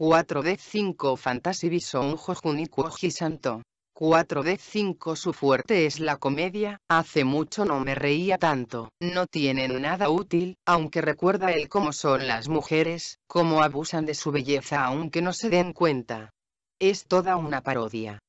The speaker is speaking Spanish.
4D5 Fantasy Bison Jojuniku Santo. 4D5 Su fuerte es la comedia, hace mucho no me reía tanto, no tienen nada útil, aunque recuerda él cómo son las mujeres, cómo abusan de su belleza aunque no se den cuenta. Es toda una parodia.